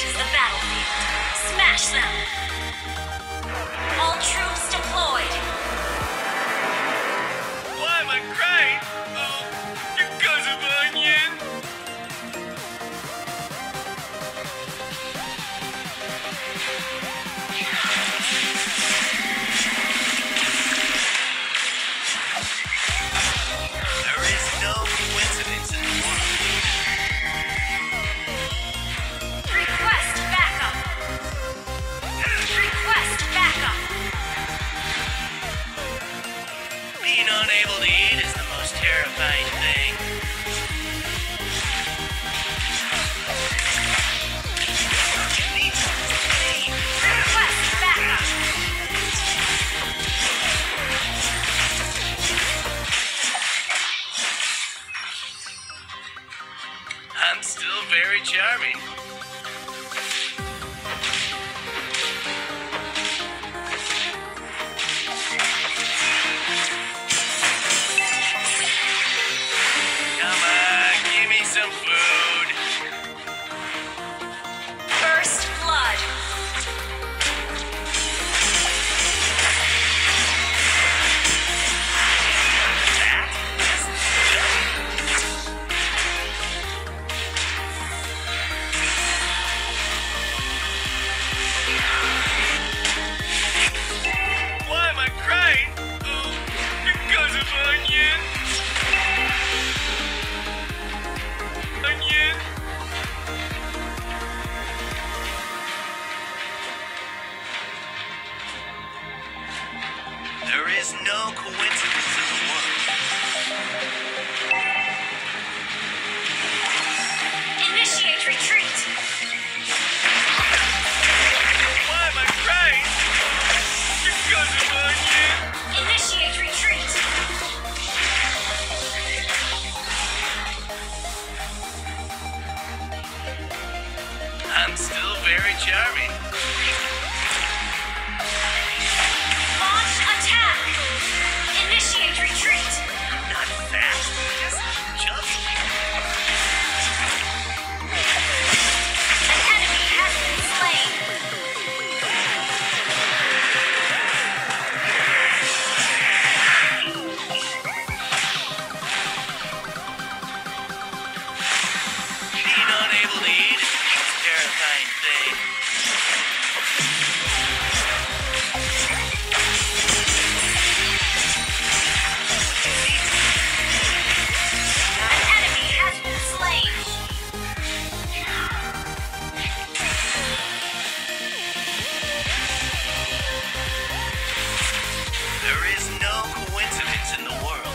reaches the battlefield. Smash them! All true unable to eat is the most terrifying thing. I'm still very charming. in the world.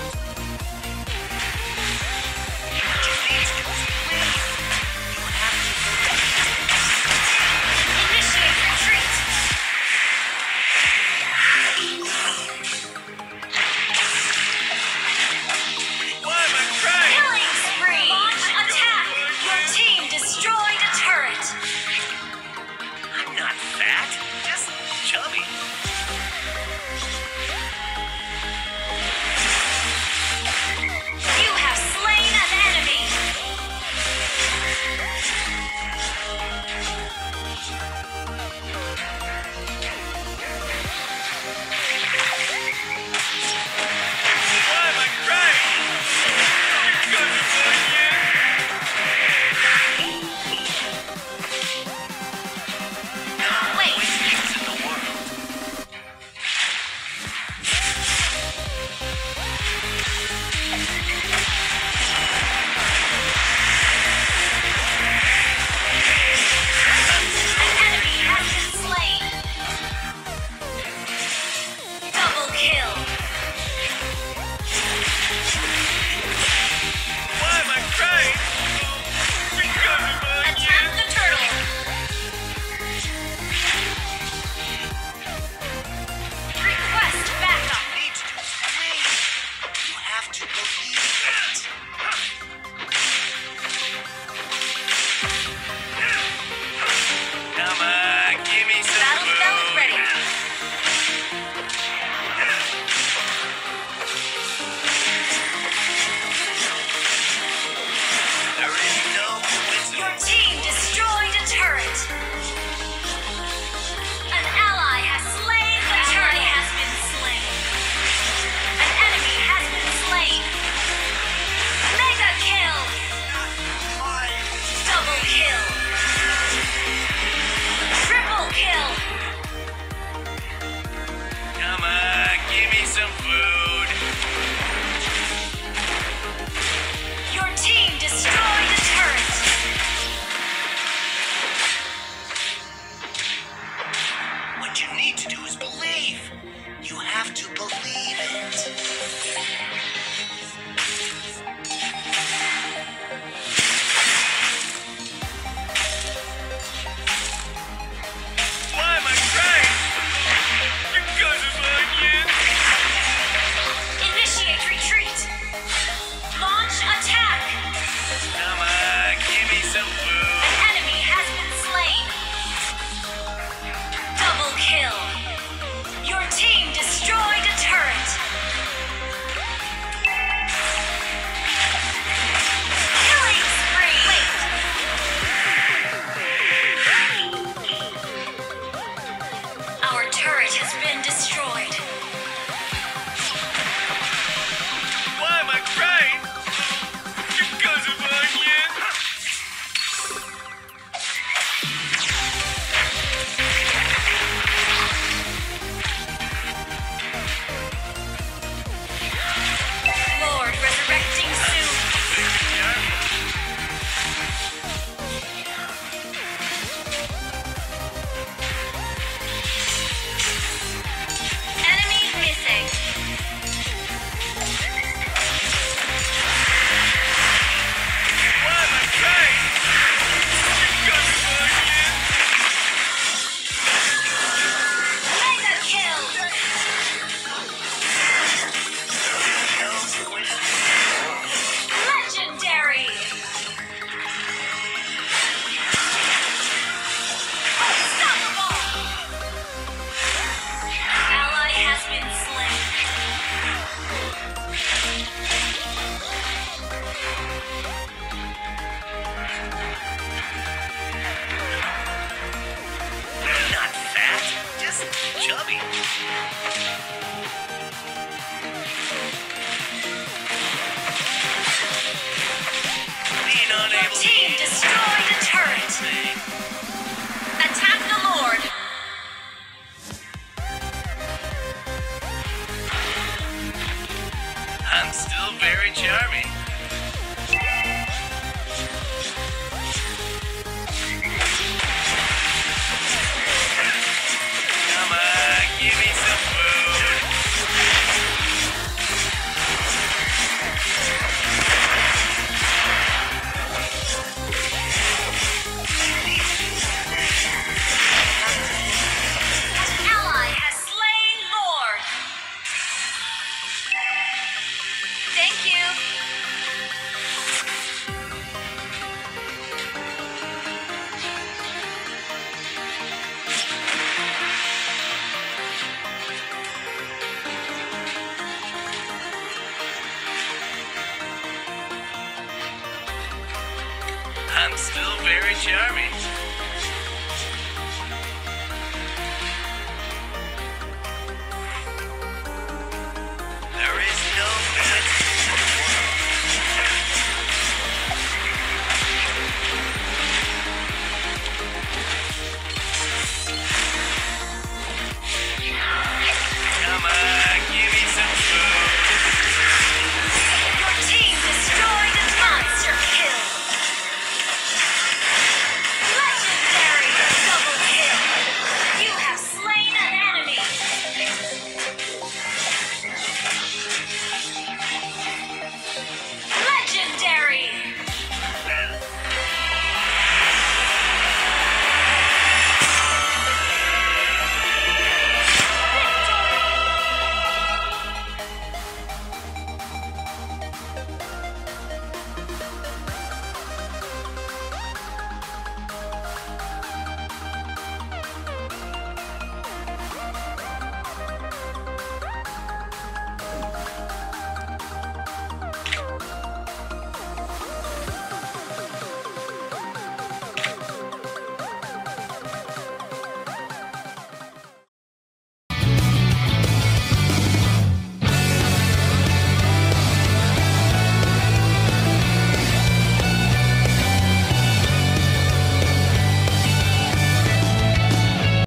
Charming.